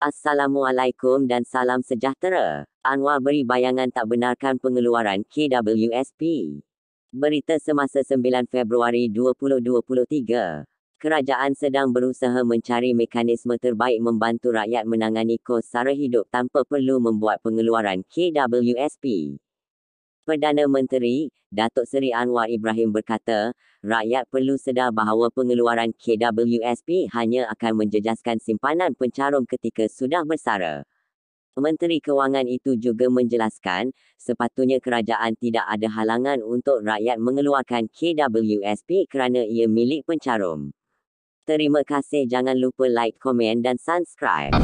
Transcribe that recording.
Assalamualaikum dan salam sejahtera. Anwar beri bayangan tak benarkan pengeluaran KWSP. Berita semasa 9 Februari 2023. Kerajaan sedang berusaha mencari mekanisme terbaik membantu rakyat menangani kos sara hidup tanpa perlu membuat pengeluaran KWSP. Perdana Menteri, Datuk Seri Anwar Ibrahim berkata, rakyat perlu sedar bahawa pengeluaran KWSP hanya akan menjejaskan simpanan pencarum ketika sudah bersara. Menteri Kewangan itu juga menjelaskan, sepatutnya kerajaan tidak ada halangan untuk rakyat mengeluarkan KWSP kerana ia milik pencarum. Terima kasih jangan lupa like, komen dan subscribe.